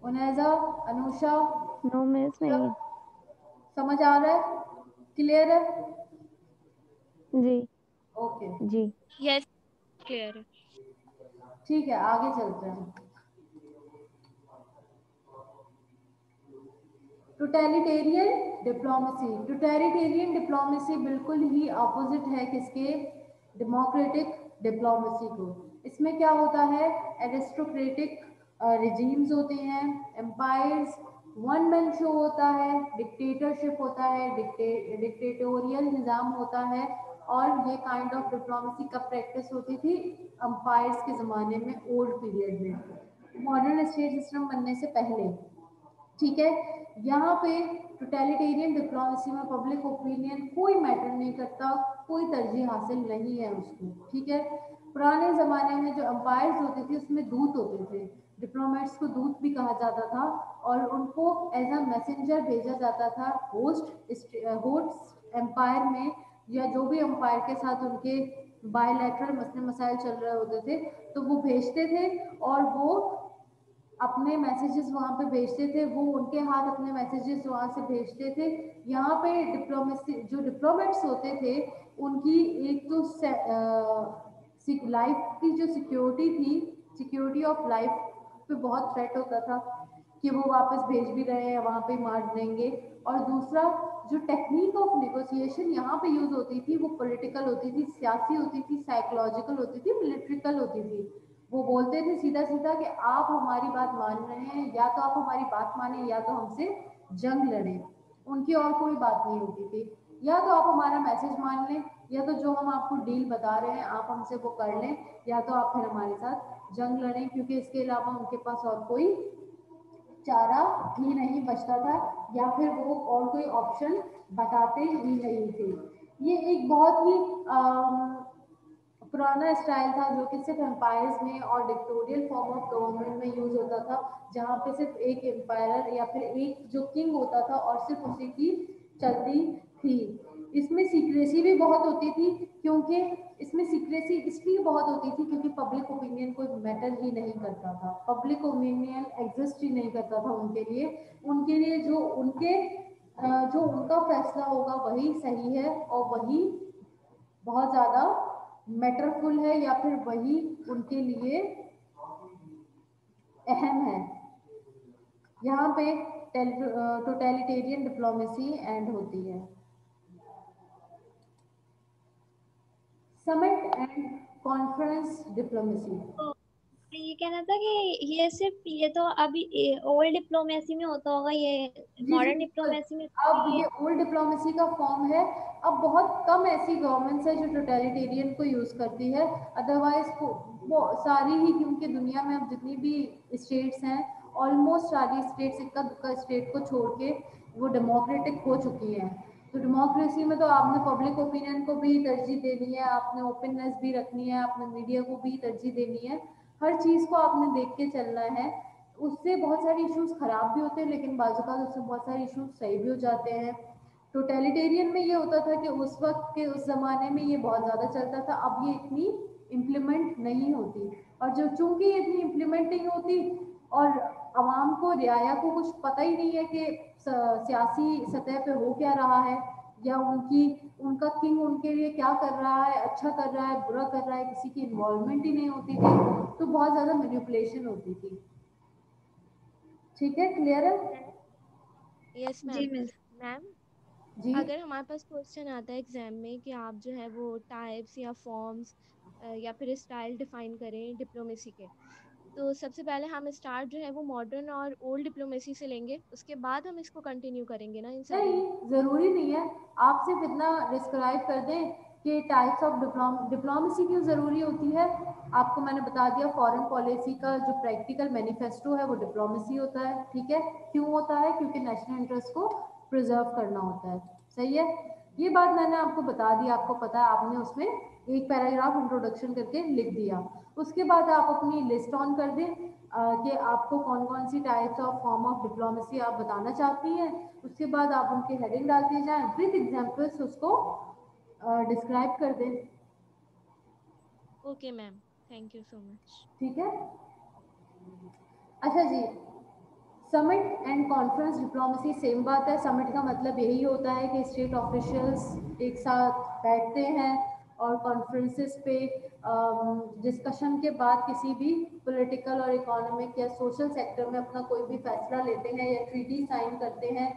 Unaiza Anusha no miss नहीं समझ आ रहा है? क्लियर है? जी। ओके। जी। यस क्लियर ठीक है आगे चलते हैं। टोटलिटेरियन डिप्लोमेसी टोटलिटेरियन डिप्लोमेसी बिल्कुल ही अपोजिट है किसके? डेमोक्रेटिक डिप्लोमेसी को। इसमें क्या होता है? एरिस्टोक्रेटिक रिजीम्स होते हैं। एम्पायर्स वन मैन शो होता है। डिक्टेटरशिप होता है। डिक्टेटोरियल निज़ाम होता है। और ये काइंड ऑफ़ डिप्लोमेसी कब प्रैक्टिस होती थी अम्पायर्स के ज़माने में ओल्ड पीरियड में। मॉडर्न स्टेट सिस्टम बनने से पहले। ठीक है? यहाँ पे टोटलिटेरियन डिप्लोमेसी में पब्लिक ओपिनियन कोई मैटर नहीं करता, कोई तरजीह हासिल नहीं है उसको। ठीक है? पुराने ज़माने में जो अम्पायर्स होते थे, उसमें दूत होते थे। डिप्लोमेट्स को दूत भी कहा जाता था और उनको एज अ मैसेंजर भेजा जाता था। होस्ट होस्ट एम्पायर में या जो भी एम्पायर के साथ उनके बायोलेटरल मसले मसाइल चल रहे होते थे तो वो भेजते थे और वो अपने मैसेजेस वहाँ पे भेजते थे, वो उनके हाथ अपने मैसेजेस वहाँ से भेजते थे। यहाँ पे डिप्लोमेसी जो डिप्लोमेट्स होते थे, उनकी एक तो लाइफ की जो सिक्योरिटी थी सिक्योरिटी ऑफ़ लाइफ पे बहुत थ्रेट होता था कि वो वापस भेज भी रहे हैं, वहाँ पे मार देंगे। और दूसरा जो टेक्निक ऑफ़ नेगोशिएशन यहाँ पे यूज़ होती थी, वो पॉलिटिकल होती थी, सियासी होती थी साइकोलॉजिकल होती थी मिलिट्रिकल होती थी। वो बोलते थे सीधा सीधा कि आप हमारी बात मान रहे हैं, या तो आप हमारी बात माने, या तो हमसे जंग लड़े। उनकी और कोई बात नहीं होती थी। या तो आप हमारा मैसेज मान लें, या तो जो हम आपको डील बता रहे हैं, आप हमसे वो कर लें, या तो आप फिर हमारे साथ जंग लड़ें, क्योंकि इसके अलावा उनके पास और कोई चारा ही नहीं बचता था या फिर वो और कोई ऑप्शन बताते ही नहीं थे। ये एक बहुत ही पुराना स्टाइल था जो कि सिर्फ़ एम्पायर्स में और डिक्टोरियल फॉर्म ऑफ़ गवर्नमेंट में यूज़ होता था, जहाँ पे सिर्फ़ एक एम्पायर या फिर एक जो किंग होता था और सिर्फ़ उसी की चलती थी। इसमें सीक्रेसी भी बहुत होती थी, क्योंकि इसमें सीक्रेसी इसलिए बहुत होती थी क्योंकि पब्लिक ओपिनियन कोई मैटर ही नहीं करता था। पब्लिक ओपिनियन एग्जिस्ट ही नहीं करता था उनके लिए। उनके लिए जो उनके जो उनका फैसला होगा वही सही है और वही बहुत ज़्यादा मैटरफुल है या फिर वही उनके लिए अहम है। यहाँ पे टोटलिटेरियन डिप्लोमेसी एंड होती है। समिट एंड कॉन्फ्रेंस डिप्लोमेसी ये कहना था कि ये सिर्फ़ ये तो अभी ओल्ड डिप्लोमेसी में होता होगा ये मॉडर्न डिप्लोमेसी में। अब ये ओल्ड डिप्लोमेसी का फॉर्म है। अब बहुत कम ऐसी गवर्नमेंट्स है जो टोटलिटेरियन को यूज़ करती है। अदरवाइज़ वो सारी ही क्योंकि दुनिया में अब जितनी भी स्टेट्स हैं ऑलमोस्ट सारी स्टेट्स इक्का दुक्का स्टेट को छोड़ के वो डेमोक्रेटिक हो चुकी हैं। तो डेमोक्रेसी में तो आपने पब्लिक ओपिनियन को भी तरजीह देनी है, आपने ओपननेस भी रखनी है, आपने मीडिया को भी तरजीह देनी है। हर चीज़ को आपने देख के चलना है। उससे बहुत सारे इश्यूज़ ख़राब भी होते हैं, लेकिन बाजू का उससे बहुत सारे इश्यूज़ सही भी हो जाते हैं। टोटेलिटेरियन में ये होता था कि उस वक्त के उस ज़माने में ये बहुत ज़्यादा चलता था, अब ये इतनी इम्प्लीमेंट नहीं होती। और जो चूँकि ये इतनी इम्प्लीमेंट नहीं होती और आवाम को रियाया को कुछ पता ही नहीं है कि सियासी सतह पे हो क्या रहा है या उनकी उनका किंग उनके लिए क्या कर रहा है अच्छा कर रहा है बुरा कर रहा है किसी की इन्वॉल्वमेंट ही नहीं होती थी तो बहुत ज़्यादा मैनिपुलेशन होती थी। ठीक है क्लियर है? यस मैम मैम जी? अगर हमारे पास क्वेश्चन आता है एग्ज़ाम में कि आप जो है वो टाइप्स या फॉर्म्स या फिर स्टाइल डिफाइन करें डिप्लोमेसी के तो सबसे पहले हम स्टार्ट जो है वो मॉडर्न और ओल्ड डिप्लोमेसी से लेंगे। उसके बाद हम इसको कंटिन्यू करेंगे ना इन नहीं ज़रूरी नहीं है। आप सिर्फ़ इतना डिस्क्राइब कर दें कि टाइप्स ऑफ़ डिप्लोम डिप्लोमेसी क्यों ज़रूरी होती है। आपको मैंने बता दिया फॉरेन पॉलिसी का जो प्रैक्टिकल मैनिफेस्टो है वो डिप्लोमेसी होता है ठीक है? क्यों होता है? क्योंकि नेशनल इंटरेस्ट को प्रिजर्व करना होता है। सही है? ये बात मैंने आपको बता दी आपको पता है आपने उसमें एक पैराग्राफ इंट्रोडक्शन करके लिख दिया। उसके बाद आप अपनी लिस्ट ऑन कर दें कि आपको कौन कौन सी types of form of diplomacy आप बताना चाहती हैं। उसके बाद आप उनके हेडिंग डाल दिए जाएँ। विद एग्जाम्पल्स उसको डिस्क्राइब कर दें। Okay ma'am thank you so much ठीक है? अच्छा जी summit and conference diplomacy same बात है। समिट का मतलब यही होता है कि स्टेट ऑफिशियल्स एक साथ बैठते हैं और कॉन्फ्रेंसेस पे डिस्कशन um, के बाद किसी भी पॉलिटिकल और इकोनॉमिक या सोशल सेक्टर में अपना कोई भी फैसला लेते हैं या ट्रीटी साइन करते हैं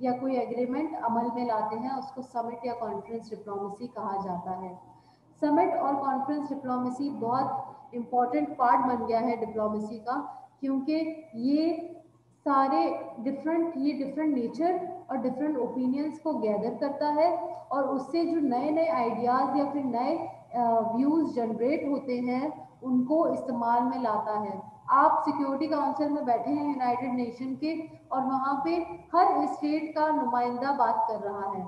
या कोई एग्रीमेंट अमल में लाते हैं उसको समिट या कॉन्फ्रेंस डिप्लोमेसी कहा जाता है। समिट और कॉन्फ्रेंस डिप्लोमेसी बहुत इंपॉर्टेंट पार्ट बन गया है डिप्लोमेसी का क्योंकि ये सारे डिफरेंट ये डिफरेंट नेचर और डिफरेंट ओपिनियंस को गैदर करता है और उससे जो नए नए आइडियाज़ या फिर नए व्यूज़ जनरेट होते हैं, उनको इस्तेमाल में लाता है। आप सिक्योरिटी काउंसिल में बैठे हैं यूनाइटेड नेशन के और वहाँ पे हर स्टेट का नुमाइंदा बात कर रहा है।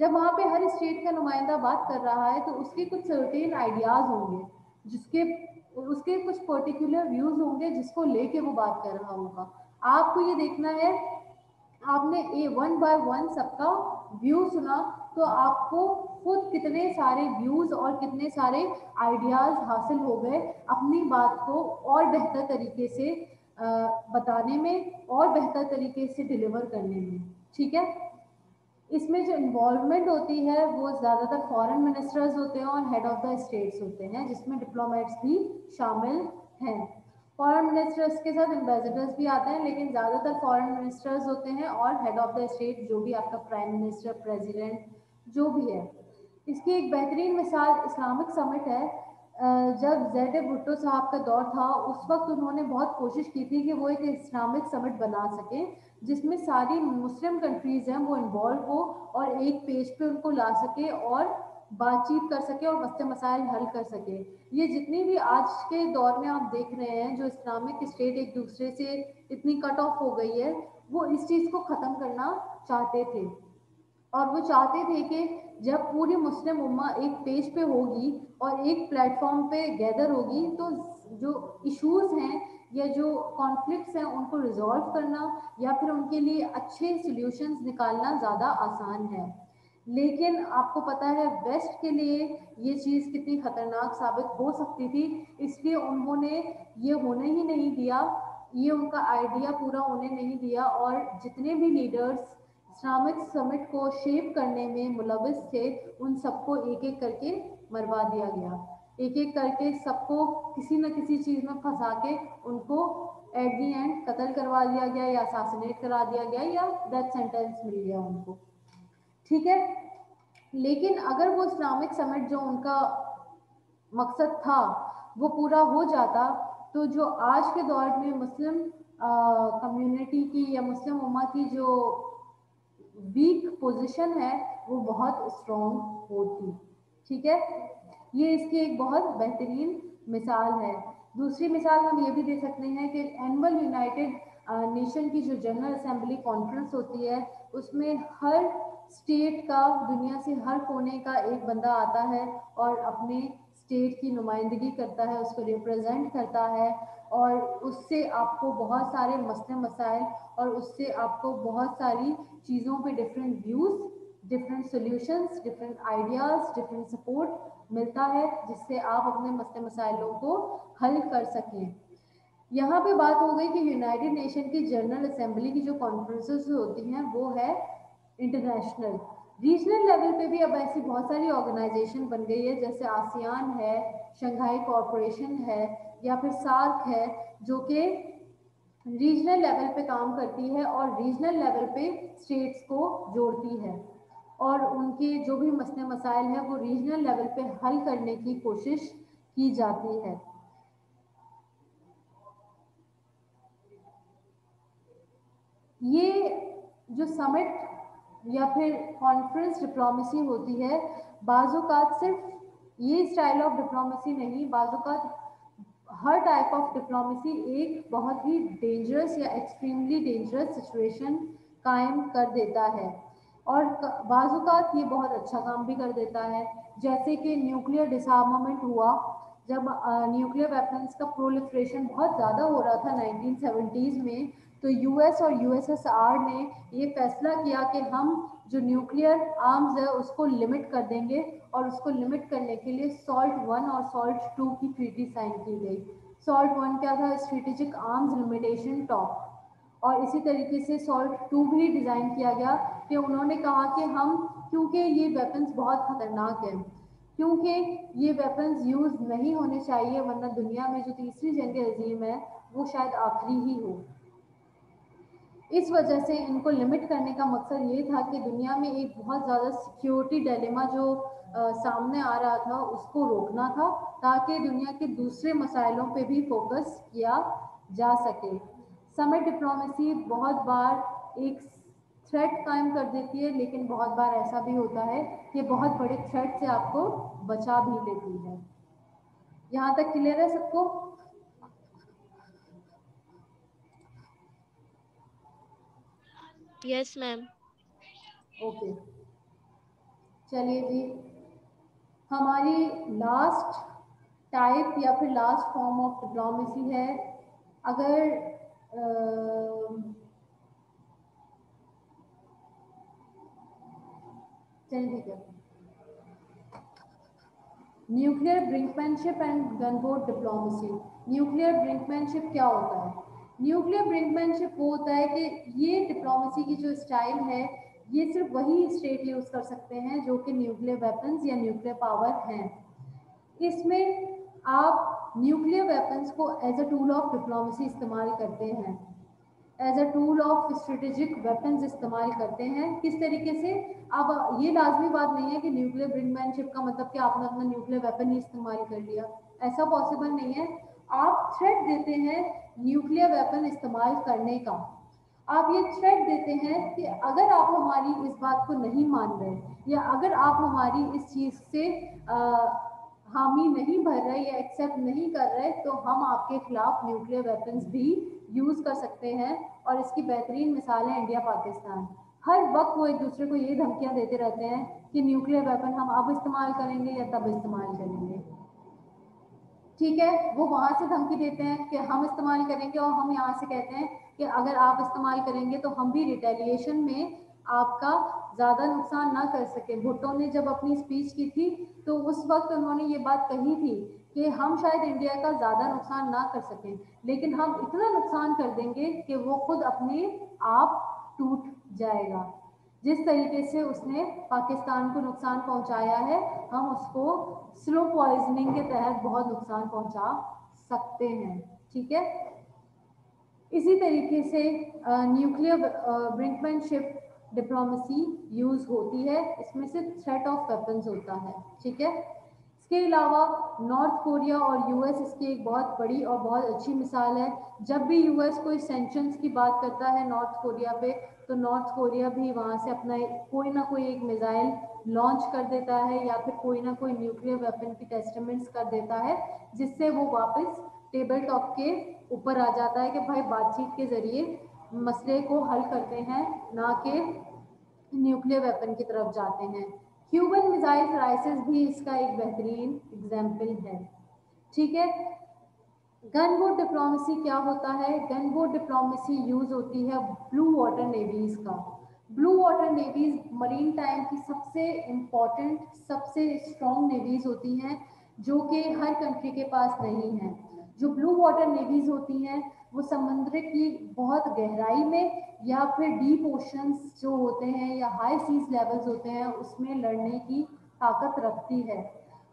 जब वहाँ पे हर स्टेट का नुमाइंदा बात कर रहा है तो उसके कुछ सर्टेन आइडियाज़ होंगे, जिसके, उसके कुछ पर्टिकुलर व्यूज़ होंगे जिसको लेके वो बात कर रहा होगा। आपको ये देखना है आपने ए वन बाय वन सबका व्यू सुना तो आपको खुद कितने सारे व्यूज़ और कितने सारे आइडियाज़ हासिल हो गए अपनी बात को और बेहतर तरीके से बताने में और बेहतर तरीके से डिलीवर करने में। ठीक है? इसमें जो इन्वॉल्वमेंट होती है, वो ज़्यादातर फॉरेन मिनिस्टर्स होते हैं और हेड ऑफ़ द स्टेट्स होते हैं, जिसमें डिप्लोमेट्स भी शामिल हैं। फॉरेन मिनिस्टर्स के साथ एम्बेसडर्स भी आते हैं, लेकिन ज़्यादातर फॉरेन मिनिस्टर्स होते हैं और हेड ऑफ़ द स्टेट जो भी आपका प्राइम मिनिस्टर प्रेसिडेंट जो भी है। इसकी एक बेहतरीन मिसाल इस्लामिक समिट है। जब जेड भुट्टो साहब का दौर था, उस वक्त उन्होंने बहुत कोशिश की थी कि वो एक इस्लामिक समिट बना सकें, जिसमें सारी मुस्लिम कंट्रीज़ हैं, वो इन्वॉल्व हो और एक पेज पे उनको ला सके और बातचीत कर सके और मसले मसाइल हल कर सके। ये जितनी भी आज के दौर में आप देख रहे हैं, जो इस्लामिक स्टेट एक दूसरे से इतनी कट ऑफ़ हो गई है, वो इस चीज़ को ख़त्म करना चाहते थे। और वो चाहते थे कि जब पूरी मुस्लिम उम्मा एक पेज पे होगी और एक प्लेटफॉर्म पे गैदर होगी तो जो इश्यूज़ हैं या जो कॉन्फ्लिक्ट्स हैं, उनको रिजॉल्व करना या फिर उनके लिए अच्छे सॉल्यूशंस निकालना ज़्यादा आसान है। लेकिन आपको पता है वेस्ट के लिए ये चीज़ कितनी ख़तरनाक साबित हो सकती थी। इसलिए उन्होंने ये होने ही नहीं दिया, ये उनका आइडिया पूरा होने नहीं दिया और जितने भी लीडर्स इस्लामिक समिट को शेप करने में मुलविस थे, उन सबको एक एक करके मरवा दिया गया। एक एक करके सबको किसी न किसी चीज़ में फंसा के उनको एट दी एंड कत्ल करवा दिया गया या असासिनेट करा दिया गया या डेथ सेंटेंस मिल गया उनको। ठीक है? लेकिन अगर वो इस्लामिक समिट जो उनका मकसद था, वो पूरा हो जाता तो जो आज के दौर में मुस्लिम कम्युनिटी की या मुस्लिम उम्मा की जो वीक पोजीशन है, वो बहुत स्ट्रॉन्ग होती। ठीक है? ये इसकी एक बहुत बेहतरीन मिसाल है। दूसरी मिसाल हम ये भी दे सकते हैं कि एनुअल यूनाइटेड नेशन की जो जनरल असेंबली कॉन्फ्रेंस होती है, उसमें हर स्टेट का, दुनिया से हर कोने का एक बंदा आता है और अपने स्टेट की नुमाइंदगी करता है, उसको रिप्रेजेंट करता है और उससे आपको बहुत सारे मसले, मसाइल और उससे आपको बहुत सारी चीज़ों पे different views different solutions different ideas different support मिलता है, जिससे आप अपने मसले, मसाइलों को हल कर सकें। यहाँ पे बात हो गई कि यूनाइटेड नेशन की जनरल असेंबली की जो कॉन्फ्रेंसेस होती हैं, वो है इंटरनेशनल रीजनल लेवल पे भी अब ऐसी बहुत सारी ऑर्गेनाइजेशन बन गई है, जैसे आसियान है शंघाई कॉरपोरेशन है, या फिर सार्क है, जो कि रीजनल लेवल पे काम करती है और रीजनल लेवल पे स्टेट्स को जोड़ती है। और उनके जो भी मसले मसाइल हैं, वो रीजनल लेवल पे हल करने की कोशिश की जाती है। ये जो समिट या फिर कॉन्फ्रेंस डिप्लोमेसी होती है बाज़ात सिर्फ़ ये स्टाइल ऑफ़ डिप्लोमेसी नहीं बाज़ात हर टाइप ऑफ़ डिप्लोमेसी एक बहुत ही डेंजरस या एक्सट्रीमली डेंजरस सिचुएशन कायम कर देता है। और बाज़ात ये बहुत अच्छा काम भी कर देता है। जैसे कि न्यूक्लियर डिसार्मामेंट हुआ, जब न्यूक्लियर वेपन्स का प्रोलिफ्रेशन बहुत ज़्यादा हो रहा था 1970s में तो यूएस और यूएसएसआर ने ये फैसला किया कि हम जो न्यूक्लियर आर्म्स है, उसको लिमिट कर देंगे और उसको लिमिट करने के लिए सॉल्ट वन और सॉल्ट टू की ट्रीटी साइन की गई। सॉल्ट वन क्या था? स्ट्रेटेजिक आर्म्स लिमिटेशन टॉप और इसी तरीके से सॉल्ट टू भी डिज़ाइन किया गया कि उन्होंने कहा कि हम, क्योंकि ये वेपन्स बहुत ख़तरनाक हैं, क्योंकि ये वेपन्स यूज़ नहीं होने चाहिए, वरना दुनिया में जो तीसरी जंग अजीम है, वो शायद आखिरी ही हो। इस वजह से इनको लिमिट करने का मकसद ये था कि दुनिया में एक बहुत ज़्यादा सिक्योरिटी डेलेमा जो आ, सामने आ रहा था उसको रोकना था ताकि दुनिया के दूसरे मसाइलों पे भी फोकस किया जा सके। समिट डिप्लोमेसी बहुत बार एक थ्रेट कायम कर देती है लेकिन बहुत बार ऐसा भी होता है कि बहुत बड़े थ्रेट से आपको बचा भी लेती है। यहाँ तक क्लियर है सबको? यस मैम ओके चलिए जी। हमारी लास्ट टाइप या फिर लास्ट फॉर्म ऑफ़ डिप्लोमेसी है। अगर चलिए ठीक है। Nuclear brinkmanship and gunboat diplomacy nuclear brinkmanship क्या होता है? न्यूक्लियर ब्रिंकमैनशिप वो होता है कि ये डिप्लोमेसी की जो स्टाइल है, ये सिर्फ़ वही स्टेट यूज़ कर सकते हैं जो कि न्यूक्लियर वेपन्स या न्यूक्लियर पावर हैं। इसमें आप न्यूक्लियर वेपन्स को as a tool of diplomacy इस्तेमाल करते हैं। As a tool of strategic weapons इस्तेमाल करते हैं। किस तरीके से? अब ये लाजमी बात नहीं है कि न्यूक्लियर ब्रिंकमैनशिप का मतलब कि आपने अपना न्यूक्लियर वेपन ही इस्तेमाल कर लिया। ऐसा पॉसिबल नहीं है। आप थ्रेट देते हैं न्यूक्लियर वेपन इस्तेमाल करने का। आप ये थ्रेट देते हैं कि अगर आप हमारी इस बात को नहीं मान रहे या अगर आप हमारी इस चीज़ से आ, हामी नहीं भर रहे या एक्सेप्ट नहीं कर रहे तो हम आपके खिलाफ न्यूक्लियर वेपन्स भी यूज़ कर सकते हैं और इसकी बेहतरीन मिसाल है इंडिया पाकिस्तान। हर वक्त वो एक दूसरे को ये धमकियाँ देते रहते हैं कि न्यूक्लियर वेपन हम अब इस्तेमाल करेंगे या तब इस्तेमाल करेंगे। ठीक है? वो वहाँ से धमकी देते हैं कि हम इस्तेमाल करेंगे और हम यहाँ से कहते हैं कि अगर आप इस्तेमाल करेंगे तो हम भी रिटेलिएशन में आपका ज़्यादा नुकसान ना कर सके। भुट्टो ने जब अपनी स्पीच की थी तो उस वक्त उन्होंने ये बात कही थी कि हम शायद इंडिया का ज़्यादा नुकसान ना कर सकें, लेकिन हम इतना नुकसान कर देंगे कि वो खुद अपने आप टूट जाएगा। जिस तरीके से उसने पाकिस्तान को नुकसान पहुँचाया है, हम उसको स्लो पॉइजनिंग के तहत बहुत नुकसान पहुँचा सकते हैं, ठीक है? इसी तरीके से न्यूक्लियर ब्रिंकमैनशिप डिप्लोमेसी यूज़ होती है। इसमें से थ्रेट ऑफ़ वेपन्स होता है, ठीक है? इसके अलावा नॉर्थ कोरिया और यूएस इसकी एक बहुत बड़ी और बहुत अच्छी मिसाल है। जब भी यूएस कोई सेंक्शंस की बात करता है नॉर्थ कोरिया पे तो नॉर्थ कोरिया भी वहाँ से अपना कोई ना कोई एक मिज़ाइल लॉन्च कर देता है या फिर कोई ना कोई न्यूक्लियर वेपन की टेस्टमेंट्स कर देता है, जिससे वो वापस टेबल टॉप के ऊपर आ जाता है कि भाई बातचीत के ज़रिए मसले को हल करते हैं, ना कि न्यूक्लियर वेपन की तरफ़ जाते हैं। क्यूबन मिसाइल क्राइसिस भी इसका एक बेहतरीन एग्ज़ाम्पल है। ठीक है? गन बोट डिप्लोमेसी क्या होता है? गन बोट डिप्लोमेसी यूज़ होती है ब्लू वाटर नेवीज़ का। Blue water navies maritime की सबसे इंपॉर्टेंट सबसे स्ट्रॉन्ग नेवीज़ होती हैं, जो कि हर कंट्री के पास नहीं है। जो ब्लू वाटर नेवीज़ होती हैं, वो समुद्र की बहुत गहराई में या फिर डीप ओशंस जो होते हैं या हाई सीज लेवल्स होते हैं, उसमें लड़ने की ताकत रखती है।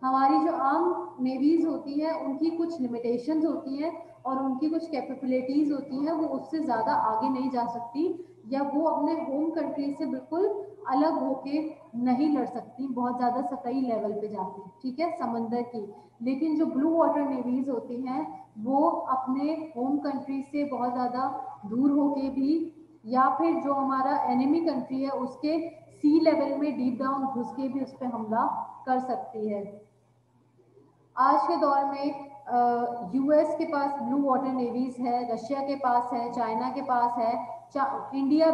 हमारी जो आम नेवीज़ होती हैं, उनकी कुछ लिमिटेशंस होती हैं और उनकी कुछ कैपेबिलिटीज़ होती हैं, वो उससे ज़्यादा आगे नहीं जा सकती या वो अपने होम कंट्री से बिल्कुल अलग होके नहीं लड़ सकती, बहुत ज़्यादा सतही लेवल पे जाती ठीक है, समंदर की। लेकिन जो ब्लू वाटर नेवीज़ होती हैं, वो अपने होम कंट्री से बहुत ज़्यादा दूर होके भी या फिर जो हमारा एनिमी कंट्री है, उसके सी लेवल में डीप डाउन घुस के भी उस पर हमला कर सकती है। आज के दौर में यूएस के पास ब्लू वाटर नेवीज़ है रशिया के पास है चाइना के पास है इंडिया